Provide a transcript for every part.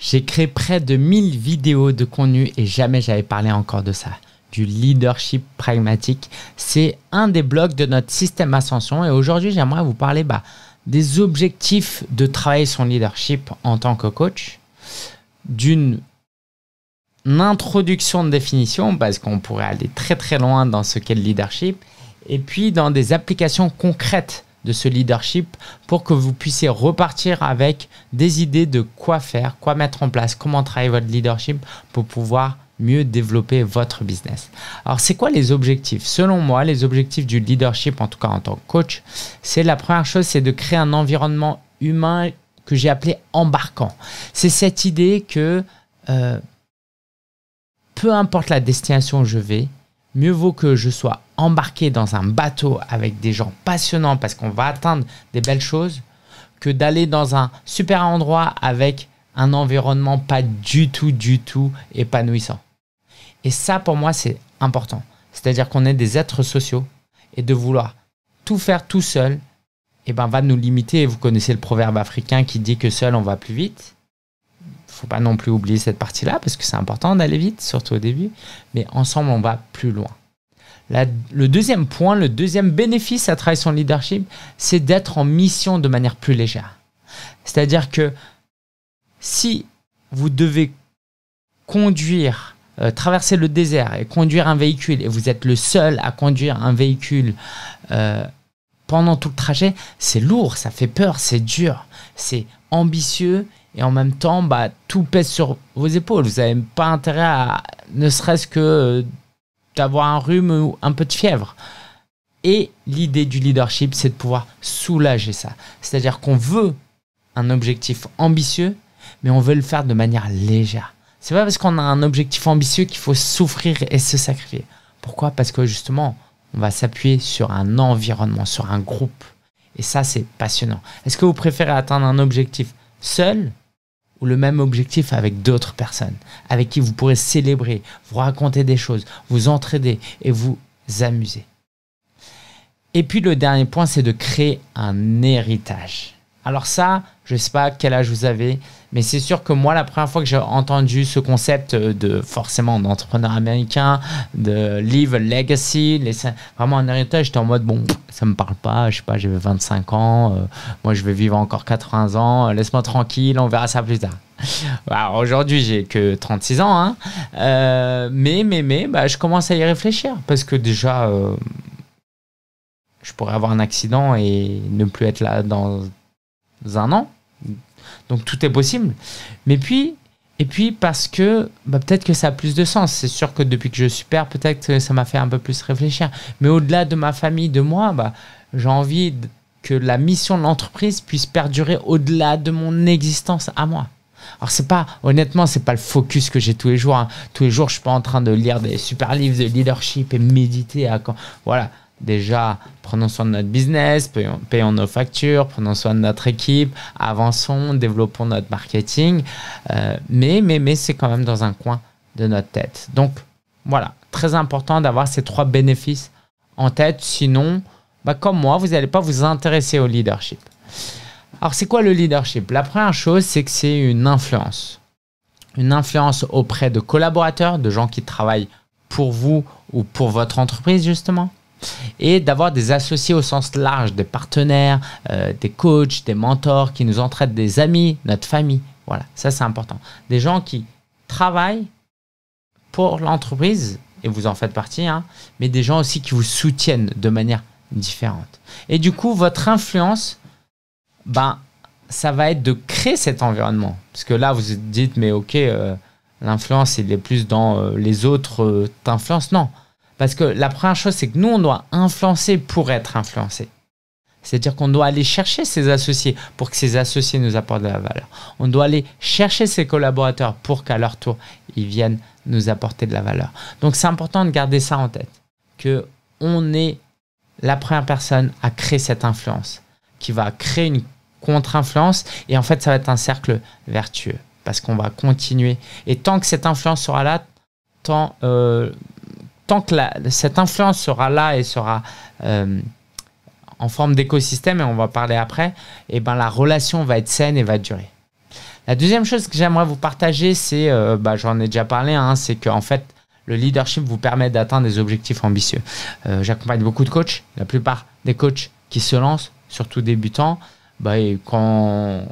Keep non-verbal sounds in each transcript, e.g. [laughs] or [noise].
J'ai créé près de 1000 vidéos de contenu et jamais j'avais parlé encore de ça. Du leadership pragmatique. C'est un des blocs de notre système Ascension et aujourd'hui j'aimerais vous parler bah, des objectifs de travailler son leadership en tant que coach, d'une introduction de définition parce qu'on pourrait aller très très loin dans ce qu'est le leadership et puis dans des applications concrètes de ce leadership pour que vous puissiez repartir avec des idées de quoi faire, quoi mettre en place, comment travailler votre leadership pour pouvoir mieux développer votre business. Alors, c'est quoi les objectifs? Selon moi, les objectifs du leadership, en tout cas en tant que coach, c'est la première chose, c'est de créer un environnement humain que j'ai appelé embarquant. C'est cette idée que euh, peu importe la destination où je vais, mieux vaut que je sois embarqué dans un bateau avec des gens passionnants parce qu'on va atteindre des belles choses que d'aller dans un super endroit avec un environnement pas du tout, du tout épanouissant. Et ça, pour moi, c'est important. C'est-à-dire qu'on est des êtres sociaux et de vouloir tout faire tout seul, eh ben, va nous limiter. Vous connaissez le proverbe africain qui dit que seul on va plus vite faut pas non plus oublier cette partie-là parce que c'est important d'aller vite, surtout au début. Mais ensemble, on va plus loin. le deuxième point, le deuxième bénéfice à travailler son leadership, c'est d'être en mission de manière plus légère. C'est-à-dire que si vous devez conduire, euh, traverser le désert et conduire un véhicule, et vous êtes le seul à conduire un véhicule euh, pendant tout le trajet, c'est lourd, ça fait peur, c'est dur, c'est ambitieux et en même temps, bah, tout pèse sur vos épaules. Vous n'avez pas intérêt à ne serait-ce que euh, d'avoir un rhume ou un peu de fièvre. Et l'idée du leadership, c'est de pouvoir soulager ça. C'est-à-dire qu'on veut un objectif ambitieux, mais on veut le faire de manière légère. C'est pas parce qu'on a un objectif ambitieux qu'il faut souffrir et se sacrifier. Pourquoi? Parce que justement, on va s'appuyer sur un environnement, sur un groupe. Et ça, c'est passionnant. Est-ce que vous préférez atteindre un objectif seul ou le même objectif avec d'autres personnes, avec qui vous pourrez célébrer, vous raconter des choses, vous entraider et vous amuser. Et puis le dernier point, c'est de créer un héritage. Alors ça, je ne sais pas quel âge vous avez, mais c'est sûr que moi, la première fois que j'ai entendu ce concept de forcément d'entrepreneur américain, de leave a legacy, vraiment un héritage, j'étais en mode bon, ça me parle pas, je sais pas, j'avais 25 ans, euh, moi je vais vivre encore 80 ans, euh, laisse-moi tranquille, on verra ça plus tard. [laughs] Alors aujourd'hui, j'ai que 36 ans, hein, euh, mais, mais, mais, bah, je commence à y réfléchir parce que déjà, je pourrais avoir un accident et ne plus être là dans un an. Donc tout est possible. Mais puis, et puis parce que bah, peut-être que ça a plus de sens. C'est sûr que depuis que je suis père, peut-être que ça m'a fait un peu plus réfléchir. Mais au-delà de ma famille, de moi, bah, j'ai envie que la mission de l'entreprise puisse perdurer au-delà de mon existence à moi. Alors c'est pas, honnêtement, c'est pas le focus que j'ai tous les jours. Hein. Tous les jours, je suis pas en train de lire des super livres de leadership et méditer à quand. Voilà déjà, prenons soin de notre business, payons, nos factures, prenons soin de notre équipe, avançons, développons notre marketing. Euh, mais mais, mais c'est quand même dans un coin de notre tête. Donc, voilà, très important d'avoir ces trois bénéfices en tête. Sinon, bah, comme moi, vous n'allez pas vous intéresser au leadership. Alors, c'est quoi le leadership? La première chose, c'est que c'est une influence. Une influence auprès de collaborateurs, de gens qui travaillent pour vous ou pour votre entreprise, justement et d'avoir des associés au sens large, des partenaires, euh, des coachs, des mentors qui nous entraident, des amis, notre famille. Voilà, ça c'est important. Des gens qui travaillent pour l'entreprise, et vous en faites partie, hein, mais des gens aussi qui vous soutiennent de manière différente. Et du coup, votre influence, ben, ça va être de créer cet environnement. Parce que là, vous vous dites, mais ok, euh, l'influence, il est plus dans euh, les autres influences. Non, parce que la première chose, c'est que nous, on doit influencer pour être influencé. C'est-à-dire qu'on doit aller chercher ses associés pour que ces associés nous apportent de la valeur. On doit aller chercher ses collaborateurs pour qu'à leur tour, ils viennent nous apporter de la valeur. Donc c'est important de garder ça en tête, que on est la première personne à créer cette influence, qui va créer une contre-influence, et en fait ça va être un cercle vertueux, parce qu'on va continuer. Et tant que cette influence sera là, tant euh, tant que cette influence sera là et sera euh, en forme d'écosystème, et on va parler après, et eh ben la relation va être saine et va durer. La deuxième chose que j'aimerais vous partager, c'est, euh, bah, j'en ai déjà parlé, hein, c'est qu'en fait, le leadership vous permet d'atteindre des objectifs ambitieux. Euh, j'accompagne beaucoup de coachs. La plupart des coachs qui se lancent, surtout débutants, bah, quand,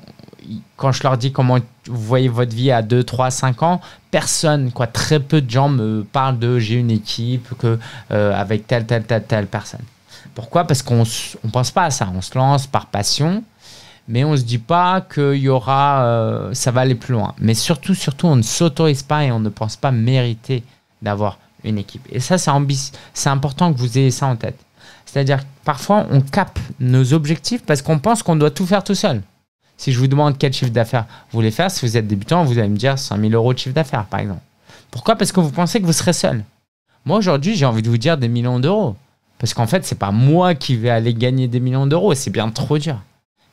quand je leur dis comment vous voyez votre vie à 2, 3, 5 ans, personne, quoi, très peu de gens me parlent de j'ai une équipe que, euh, avec telle, telle, telle, telle personne. Pourquoi? Parce qu'on ne pense pas à ça. On se lance par passion, mais on ne se dit pas qu'il y aura, euh, ça va aller plus loin. Mais surtout, surtout, on ne s'autorise pas et on ne pense pas mériter d'avoir une équipe. Et ça, c'est important que vous ayez ça en tête. C'est-à-dire que parfois, on capte nos objectifs parce qu'on pense qu'on doit tout faire tout seul. Si je vous demande quel chiffre d'affaires vous voulez faire, si vous êtes débutant, vous allez me dire 100 000 euros de chiffre d'affaires, par exemple. Pourquoi? Parce que vous pensez que vous serez seul. Moi, aujourd'hui, j'ai envie de vous dire des millions d'euros. Parce qu'en fait, ce n'est pas moi qui vais aller gagner des millions d'euros. C'est bien trop dur.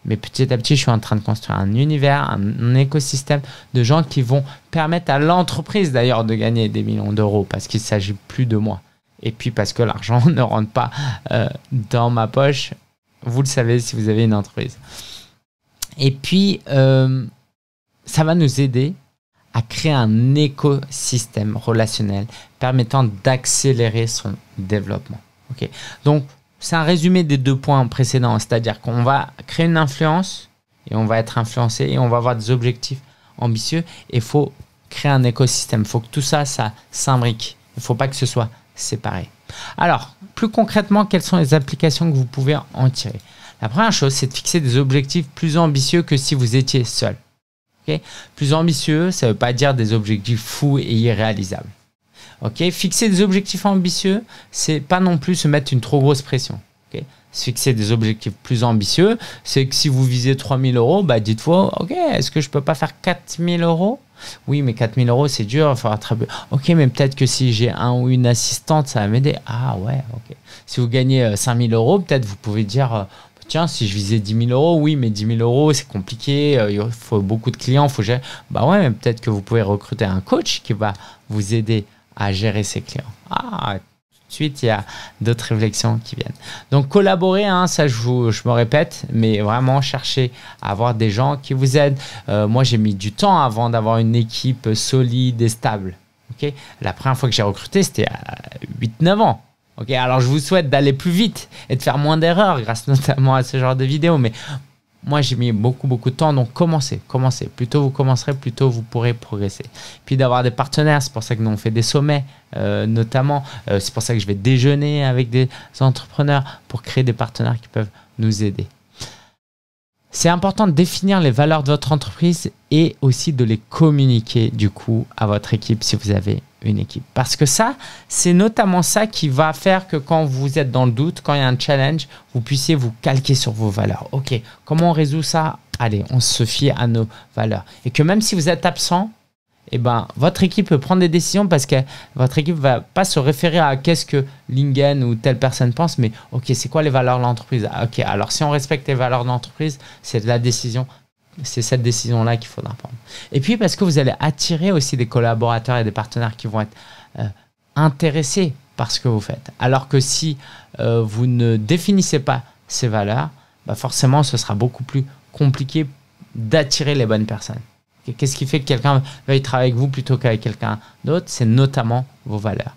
Mais petit à petit, je suis en train de construire un univers, un, écosystème de gens qui vont permettre à l'entreprise d'ailleurs de gagner des millions d'euros parce qu'il ne s'agit plus de moi et puis parce que l'argent [laughs] ne rentre pas euh, dans ma poche. Vous le savez si vous avez une entreprise. Et puis, euh, ça va nous aider à créer un écosystème relationnel permettant d'accélérer son développement. Ok. Donc, c'est un résumé des deux points précédents, c'est-à-dire qu'on va créer une influence et on va être influencé et on va avoir des objectifs ambitieux. Et il faut créer un écosystème. Il faut que tout ça, ça s'imbrique. Il ne faut pas que ce soit séparés. Alors, plus concrètement, quelles sont les applications que vous pouvez en tirer? La première chose, c'est de fixer des objectifs plus ambitieux que si vous étiez seul. plus ambitieux, ça ne veut pas dire des objectifs fous et irréalisables. Fixer des objectifs ambitieux, c'est pas non plus se mettre une trop grosse pression. Fixer des objectifs plus ambitieux, c'est que si vous visez 3000 euros, bah dites-vous, ok, est-ce que je peux pas faire 4000 euros? Oui, mais 4000 euros, c'est dur, il faudra très Ok, mais peut-être que si j'ai un ou une assistante, ça va m'aider. Ah ouais, ok. Si vous gagnez 5000 euh, euros, peut-être vous pouvez dire, euh, tiens, si je visais 10 000 euros, oui, mais 10 000 euros, c'est compliqué, euh, il faut beaucoup de clients, faut gérer. Bah ouais, mais peut-être que vous pouvez recruter un coach qui va vous aider à gérer ses clients. Ah, Il y a d'autres réflexions qui viennent. Donc, collaborer, hein, ça, je, me répète, mais vraiment chercher à avoir des gens qui vous aident. Euh, moi, j'ai mis du temps avant d'avoir une équipe solide et stable. Ok? La première fois que j'ai recruté, c'était à 8-9 ans. Ok? Alors, je vous souhaite d'aller plus vite et de faire moins d'erreurs grâce [laughs] notamment à ce genre de vidéos. Mais moi, j'ai mis beaucoup, beaucoup de temps. Donc, commencez, commencez. Plus tôt vous commencerez, plus tôt vous pourrez progresser. Puis d'avoir des partenaires, c'est pour ça que nous, on fait des sommets, euh, notamment. Euh, c'est pour ça que je vais déjeuner avec des entrepreneurs pour créer des partenaires qui peuvent nous aider. C'est important de définir les valeurs de votre entreprise et aussi de les communiquer du coup à votre équipe si vous avez une équipe. Parce que ça, c'est notamment ça qui va faire que quand vous êtes dans le doute, quand il y a un challenge, vous puissiez vous calquer sur vos valeurs. Ok, comment on résout ça? Allez, on se fie à nos valeurs. Et que même si vous êtes absent, eh ben, votre équipe peut prendre des décisions parce que votre équipe va pas se référer à qu'est-ce que Lingen ou telle personne pense, mais ok, c'est quoi les valeurs de l'entreprise? Ah, Ok, alors si on respecte les valeurs de l'entreprise, c'est la décision, c'est cette décision-là qu'il faudra prendre. Et puis parce que vous allez attirer aussi des collaborateurs et des partenaires qui vont être euh, intéressés par ce que vous faites. Alors que si euh, vous ne définissez pas ces valeurs, bah forcément, ce sera beaucoup plus compliqué d'attirer les bonnes personnes. Qu'est-ce qui fait que quelqu'un veuille travailler avec vous plutôt qu'avec quelqu'un d'autre? C'est notamment vos valeurs.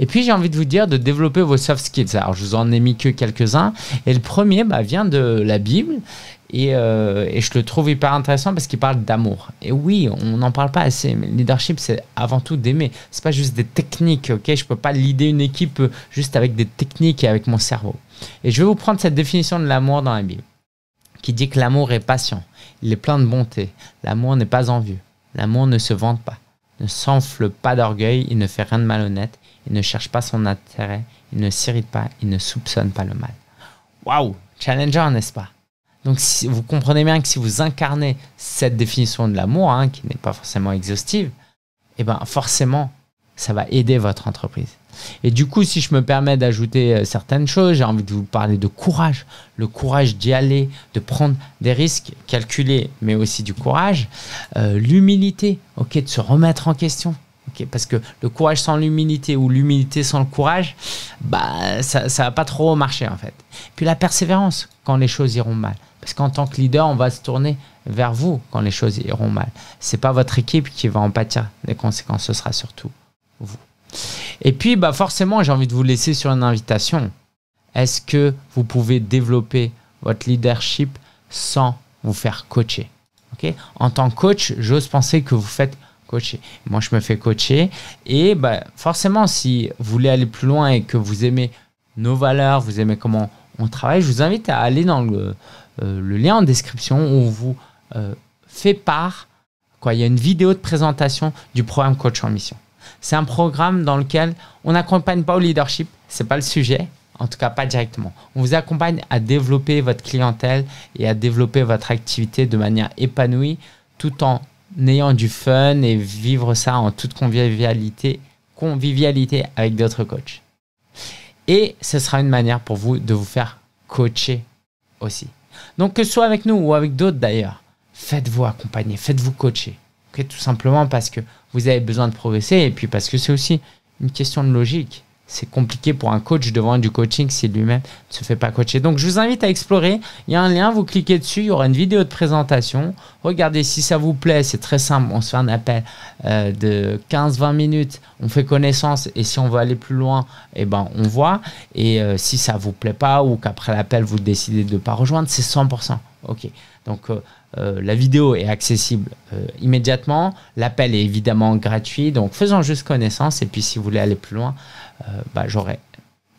Et puis j'ai envie de vous dire de développer vos soft skills. Alors je vous en ai mis que quelques-uns. Et le premier bah, vient de la Bible. Et, euh, et, je le trouve hyper intéressant parce qu'il parle d'amour. Et oui, on n'en parle pas assez, le leadership, c'est avant tout d'aimer. C'est pas juste des techniques, ok? Je peux pas leader une équipe juste avec des techniques et avec mon cerveau. Et je vais vous prendre cette définition de l'amour dans la Bible, qui dit que l'amour est patient, il est plein de bonté. L'amour n'est pas envieux. L'amour ne se vante pas, ne s'enfle pas d'orgueil, il ne fait rien de malhonnête, il ne cherche pas son intérêt, il ne s'irrite pas, il ne soupçonne pas le mal. Waouh Challenger, n'est-ce pas? Donc vous comprenez bien que si vous incarnez cette définition de l'amour, hein, qui n'est pas forcément exhaustive, eh ben forcément, ça va aider votre entreprise. Et du coup, si je me permets d'ajouter euh, certaines choses, j'ai envie de vous parler de courage, le courage d'y aller, de prendre des risques calculés, mais aussi du courage, euh, l'humilité, ok, de se remettre en question. parce que le courage sans l'humilité ou l'humilité sans le courage, bah, ça ne va pas trop marcher en fait. Puis la persévérance quand les choses iront mal. Parce qu'en tant que leader, on va se tourner vers vous quand les choses iront mal. Ce n'est pas votre équipe qui va en pâtir des conséquences, ce sera surtout vous. Et puis, bah forcément, j'ai envie de vous laisser sur une invitation. Est-ce que vous pouvez développer votre leadership sans vous faire coacher? En tant que coach, j'ose penser que vous faites coacher. Moi, je me fais coacher. Et bah, forcément, si vous voulez aller plus loin et que vous aimez nos valeurs, vous aimez comment on travaille, je vous invite à aller dans le, euh, lien en description où on vous euh, fait part. Quoi, il y a une vidéo de présentation du programme Coach en Mission. C'est un programme dans lequel on n'accompagne pas au leadership, c'est pas le sujet, en tout cas pas directement. On vous accompagne à développer votre clientèle et à développer votre activité de manière épanouie tout en ayant du fun et vivre ça en toute convivialité, convivialité avec d'autres coachs. Et ce sera une manière pour vous de vous faire coacher aussi. Donc que ce soit avec nous ou avec d'autres d'ailleurs, faites-vous accompagner, faites-vous coacher. Tout simplement parce que vous avez besoin de progresser et puis parce que c'est aussi une question de logique c'est compliqué pour un coach de vendre du coaching si lui-même ne se fait pas coacher. Donc, je vous invite à explorer. Il y a un lien, vous cliquez dessus, il y aura une vidéo de présentation. Regardez si ça vous plaît, c'est très simple. On se fait un appel euh, de 15-20 minutes, on fait connaissance et si on veut aller plus loin, eh ben, on voit. Et euh, si ça vous plaît pas ou qu'après l'appel, vous décidez de ne pas rejoindre, c'est 100%. OK. Donc, euh, la vidéo est accessible immédiatement. L'appel est évidemment gratuit. Donc, faisons juste connaissance. Et puis, si vous voulez aller plus loin, euh, bah, j'aurai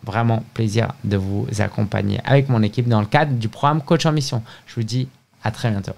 vraiment plaisir de vous accompagner avec mon équipe dans le cadre du programme Coach en Mission. Je vous dis à très bientôt.